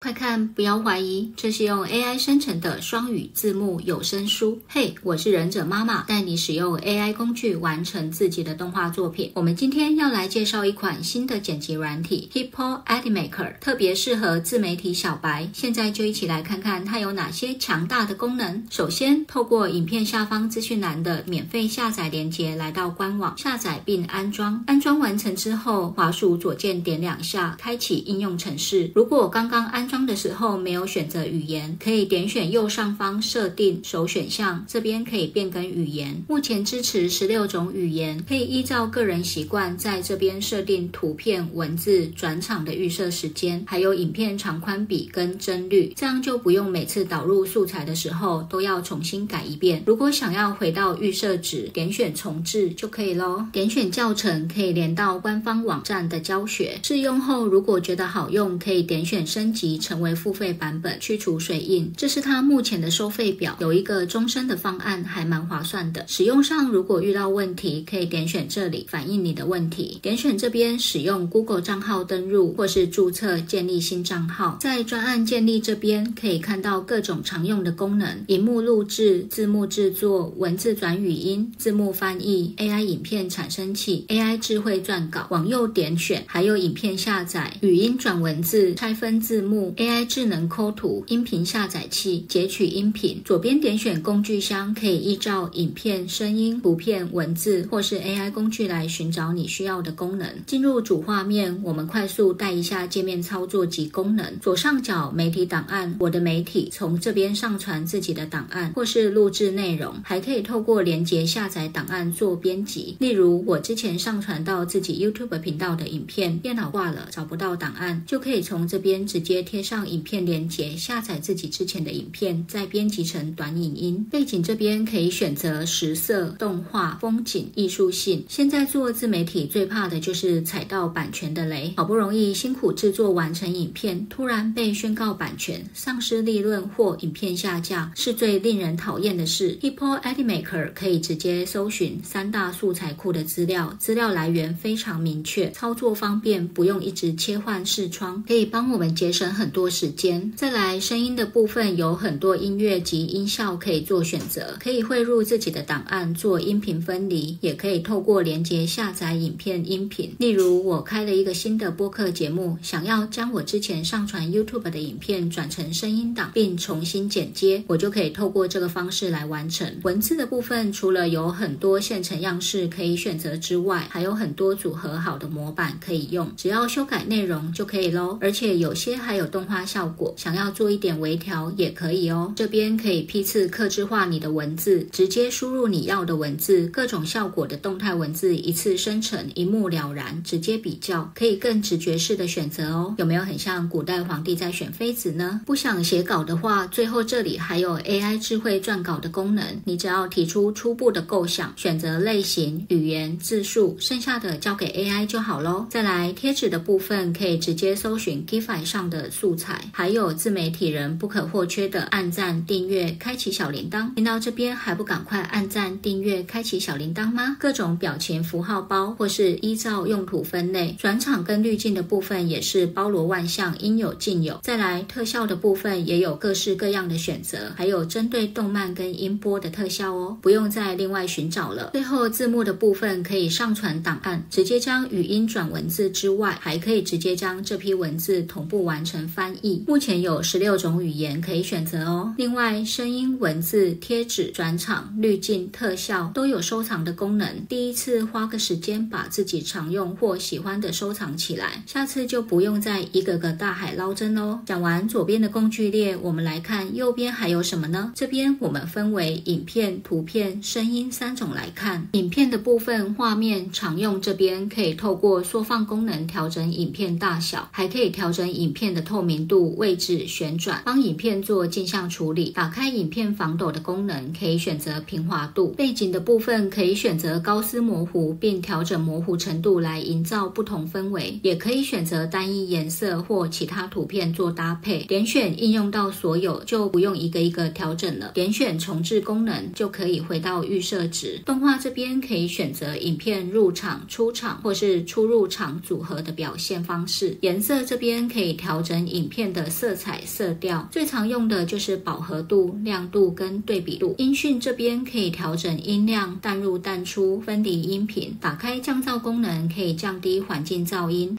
快看，不要怀疑，这是用 AI 生成的双语字幕有声书。嘿，我是忍者妈妈，带你使用 AI 工具完成自己的动画作品。我们今天要来介绍一款新的剪辑软体 Hippo Animaker，特别适合自媒体小白。现在就一起来看看它有哪些强大的功能。首先，透过影片下方资讯栏的免费下载链接，来到官网下载并安装。安装完成之后，滑鼠左键点两下，开启应用程式。如果刚刚安装的时候没有选择语言，可以点选右上方设定首选项，这边可以变更语言。目前支持十六种语言，可以依照个人习惯在这边设定图片、文字、转场的预设时间，还有影片长宽比跟帧率，这样就不用每次导入素材的时候都要重新改一遍。如果想要回到预设值，点选重置就可以喽。点选教程可以连到官方网站的教学。试用后如果觉得好用，可以点选升级成为。付费版本去除水印，这是它目前的收费表，有一个终身的方案，还蛮划算的。使用上如果遇到问题，可以点选这里反映你的问题。点选这边使用 Google 账号登录或是注册建立新账号，在专案建立这边可以看到各种常用的功能：荧幕录制、字幕制作、文字转语音、字幕翻译、AI 影片产生器、AI 智慧撰稿。往右点选，还有影片下载、语音转文字、拆分字幕、AI。智能抠图、音频下载器截取音频，左边点选工具箱，可以依照影片、声音、图片、文字或是 AI 工具来寻找你需要的功能。进入主画面，我们快速带一下界面操作及功能。左上角媒体档案，我的媒体从这边上传自己的档案或是录制内容，还可以透过连接下载档案做编辑。例如我之前上传到自己 YouTube 频道的影片，电脑挂了找不到档案，就可以从这边直接贴上影。片连接下载自己之前的影片，再编辑成短影音。背景这边可以选择实色、动画、风景、艺术性。现在做自媒体最怕的就是踩到版权的雷。好不容易辛苦制作完成影片，突然被宣告版权、丧失利润或影片下架，是最令人讨厌的事。Hippo Animaker 可以直接搜寻三大素材库的资料，资料来源非常明确，操作方便，不用一直切换视窗，可以帮我们节省很多时。间再来声音的部分有很多音乐及音效可以做选择，可以汇入自己的档案做音频分离，也可以透过连接下载影片音频。例如我开了一个新的播客节目，想要将我之前上传 YouTube 的影片转成声音档并重新剪接，我就可以透过这个方式来完成。文字的部分除了有很多现成样式可以选择之外，还有很多组合好的模板可以用，只要修改内容就可以喽。而且有些还有动动画效。果想要做一点微调也可以哦，这边可以批次克制化你的文字，直接输入你要的文字，各种效果的动态文字一次生成，一目了然，直接比较，可以更直觉式的选择哦。有没有很像古代皇帝在选妃子呢？不想写稿的话，最后这里还有 AI 智慧撰稿的功能，你只要提出初步的构想，选择类型、语言、字数，剩下的交给 AI 就好喽。再来贴纸的部分，可以直接搜寻 Giphy 上的素素材。还有自媒体人不可或缺的按赞、订阅、开启小铃铛。听到这边还不赶快按赞、订阅、开启小铃铛吗？各种表情符号包或是依照用途分类，转场跟滤镜的部分也是包罗万象，应有尽有。再来特效的部分也有各式各样的选择，还有针对动漫跟音波的特效哦，不用再另外寻找了。最后字幕的部分可以上传档案，直接将语音转文字之外，还可以直接将这批文字同步完成翻译。目前有十六种语言可以选择哦。另外，声音、文字、贴纸、转场、滤镜、特效都有收藏的功能。第一次花个时间把自己常用或喜欢的收藏起来，下次就不用再一个个大海捞针喽。讲完左边的工具列，我们来看右边还有什么呢？这边我们分为影片、图片、声音三种来看。影片的部分，画面常用这边可以透过缩放功能调整影片大小，还可以调整影片的透透明度。位置旋转，帮影片做镜像处理。打开影片防抖的功能，可以选择平滑度。背景的部分可以选择高斯模糊，并调整模糊程度来营造不同氛围。也可以选择单一颜色或其他图片做搭配。点选应用到所有，就不用一个一个调整了。点选重置功能，就可以回到预设值。动画这边可以选择影片入场、出场或是出入场组合的表现方式。颜色这边可以调整影。片的色彩、色调。最常用的就是饱和度、亮度跟对比度。音讯这边可以调整音量、淡入淡出、分离音频。打开降噪功能，可以降低环境噪音。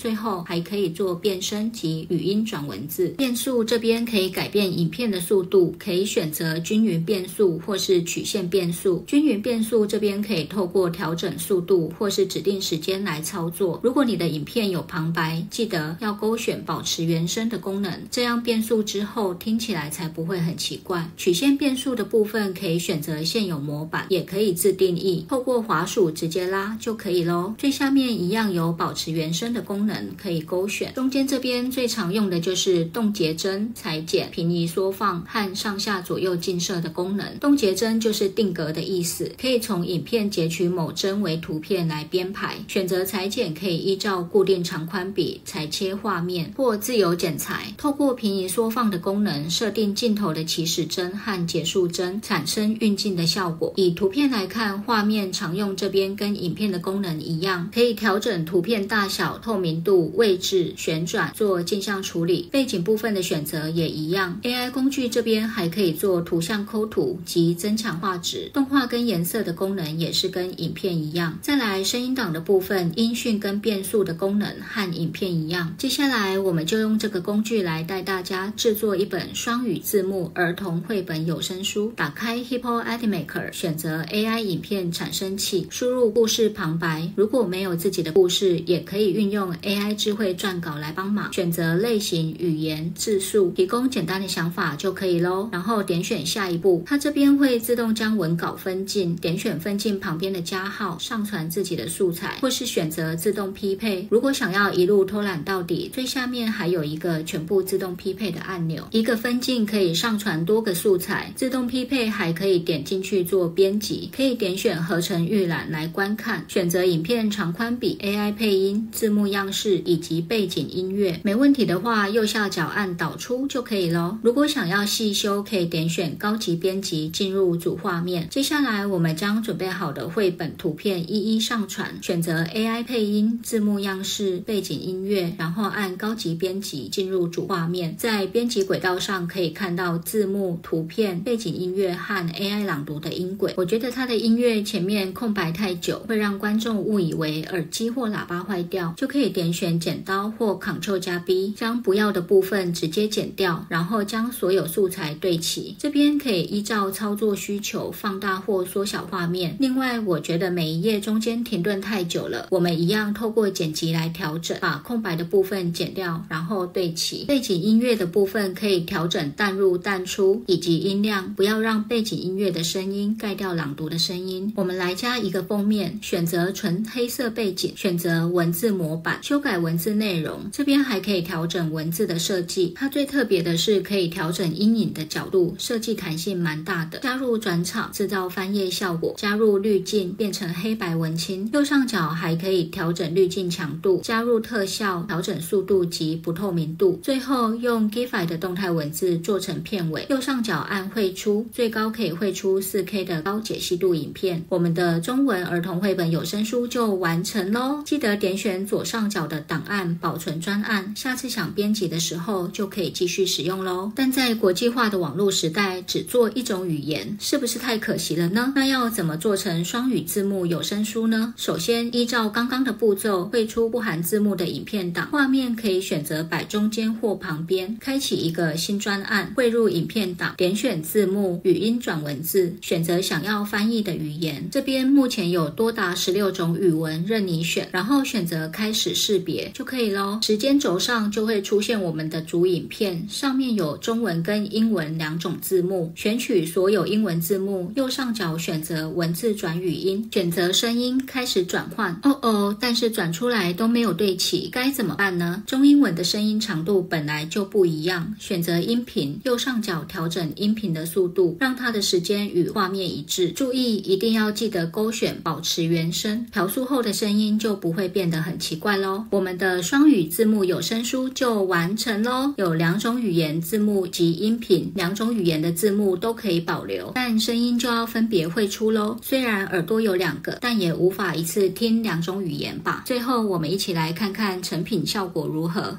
最后还可以做变声及语音转文字。变速这边可以改变影片的速度，可以选择均匀变速或是曲线变速。均匀变速这边可以透过调整速度或是指定时间来操作。如果你的影片有旁白，记得要勾选保持原声的功能，这样变速之后听起来才不会很奇怪。曲线变速的部分可以选择现有模板，也可以自定义，透过滑鼠直接拉就可以喽。最下面一样有保持原声的功能能。可以勾选，中间这边最常用的就是冻结帧、裁剪、平移缩放和上下左右近摄的功能。冻结帧就是定格的意思，可以从影片截取某帧为图片来编排。选择裁剪可以依照固定长宽比裁切画面或自由剪裁。透过平移缩放的功能，设定镜头的起始帧和结束帧，产生运镜的效果。以图片来看，画面常用这边跟影片的功能一样，可以调整图片大小、透明。度、位置、旋转做镜像处理，背景部分的选择也一样。AI 工具这边还可以做图像抠图及增强画质，动画跟颜色的功能也是跟影片一样。再来声音档的部分，音讯跟变速的功能和影片一样。接下来我们就用这个工具来带大家制作一本双语字幕儿童绘本有声书。打开 Hippo Animaker，选择 AI 影片产生器，输入故事旁白。如果没有自己的故事，也可以运用。AI 智慧撰稿来帮忙，选择类型、语言、字数，提供简单的想法就可以喽。然后点选下一步，它这边会自动将文稿分镜，点选分镜旁边的加号，上传自己的素材，或是选择自动匹配。如果想要一路偷懒到底，最下面还有一个全部自动匹配的按钮。一个分镜可以上传多个素材，自动匹配还可以点进去做编辑，可以点选合成预览来观看，选择影片长宽比、AI 配音、字幕样式。是以及背景音乐，没问题的话，右下角按导出就可以咯。如果想要细修，可以点选高级编辑进入主画面。接下来，我们将准备好的绘本图片一一上传，选择 AI 配音、字幕样式、背景音乐，然后按高级编辑进入主画面。在编辑轨道上可以看到字幕、图片、背景音乐和 AI 朗读的音轨。我觉得它的音乐前面空白太久，会让观众误以为耳机或喇叭坏掉，就可以点。选剪刀或 Ctrl 加 B，将不要的部分直接剪掉，然后将所有素材对齐。这边可以依照操作需求放大或缩小画面。另外，我觉得每一页中间停顿太久了，我们一样透过剪辑来调整，把空白的部分剪掉，然后对齐。背景音乐的部分可以调整淡入淡出以及音量，不要让背景音乐的声音盖掉朗读的声音。我们来加一个封面，选择纯黑色背景，选择文字模板修。修改文字内容，这边还可以调整文字的设计。它最特别的是可以调整阴影的角度，设计弹性蛮大的。加入转场，制造翻页效果。加入滤镜，变成黑白文青。右上角还可以调整滤镜强度。加入特效，调整速度及不透明度。最后用 Gify 的动态文字做成片尾。右上角按绘出，最高可以绘出 4K 的高解析度影片。我们的中文儿童绘本有声书就完成喽。记得点选左上角。的档案保存专案，下次想编辑的时候就可以继续使用喽。但在国际化的网络时代，只做一种语言，是不是太可惜了呢？那要怎么做成双语字幕有声书呢？首先，依照刚刚的步骤，绘出不含字幕的影片档，画面可以选择摆中间或旁边，开启一个新专案，汇入影片档，点选字幕、语音转文字，选择想要翻译的语言。这边目前有多达十六种语文任你选，然后选择开始试。识别就可以喽。时间轴上就会出现我们的主影片，上面有中文跟英文两种字幕。选取所有英文字幕，右上角选择文字转语音，选择声音开始转换。哦哦，但是转出来都没有对齐，该怎么办呢？中英文的声音长度本来就不一样，选择音频，右上角调整音频的速度，让它的时间与画面一致。注意一定要记得勾选保持原声，调速后的声音就不会变得很奇怪喽。我们的双语字幕有声书就完成喽。有两种语言字幕及音频，两种语言的字幕都可以保留，但声音就要分别汇出喽。虽然耳朵有两个，但也无法一次听两种语言吧。最后，我们一起来看看成品效果如何。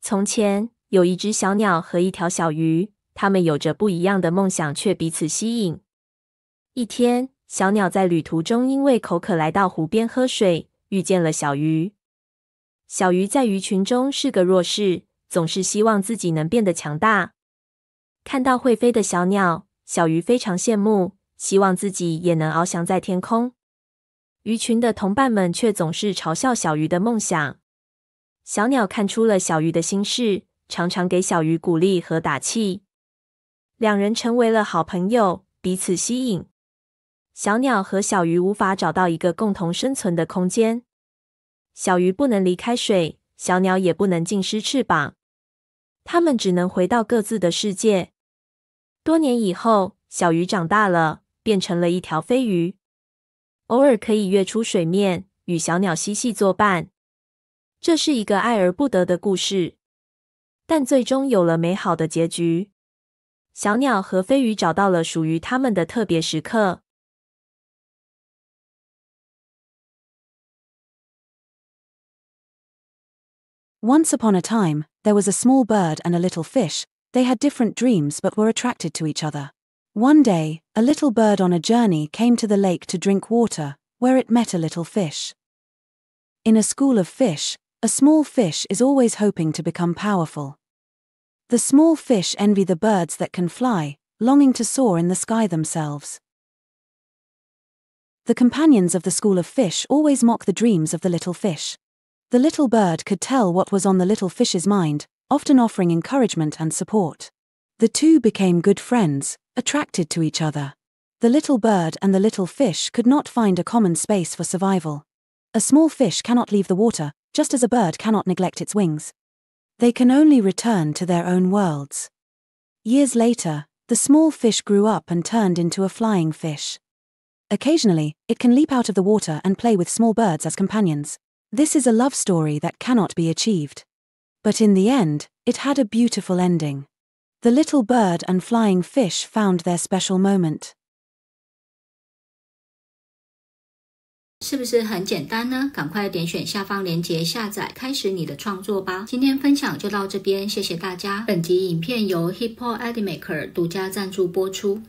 从前有一只小鸟和一条小鱼，它们有着不一样的梦想，却彼此吸引。一天，小鸟在旅途中因为口渴来到湖边喝水，遇见了小鱼。小鱼在鱼群中是个弱势，总是希望自己能变得强大。看到会飞的小鸟，小鱼非常羡慕，希望自己也能翱翔在天空。鱼群的同伴们却总是嘲笑小鱼的梦想。小鸟看出了小鱼的心事，常常给小鱼鼓励和打气。两人成为了好朋友，彼此吸引。小鸟和小鱼无法找到一个共同生存的空间。小鱼不能离开水，小鸟也不能浸湿翅膀，它们只能回到各自的世界。多年以后，小鱼长大了，变成了一条飞鱼，偶尔可以跃出水面，与小鸟嬉戏作伴。这是一个爱而不得的故事，但最终有了美好的结局。小鸟和飞鱼找到了属于他们的特别时刻。Once upon a time, there was a small bird and a little fish. They had different dreams but were attracted to each other. One day, a little bird on a journey came to the lake to drink water, where it met a little fish. In a school of fish, a small fish is always hoping to become powerful. The small fish envy the birds that can fly, longing to soar in the sky themselves. The companions of the school of fish always mock the dreams of the little fish. The little bird could tell what was on the little fish's mind, often offering encouragement and support. The two became good friends, attracted to each other. The little bird and the little fish could not find a common space for survival. A small fish cannot leave the water, just as a bird cannot neglect its wings. They can only return to their own worlds. Years later, the small fish grew up and turned into a flying fish. Occasionally, it can leap out of the water and play with small birds as companions. This is a love story that cannot be achieved. But in the end, it had a beautiful ending. The little bird and flying fish found their special moment. 是不是很简单呢？赶快点选下方链接下载，开始你的创作吧！今天分享就到这边，谢谢大家。本集影片由 Hippo Edimaker 独家赞助播出。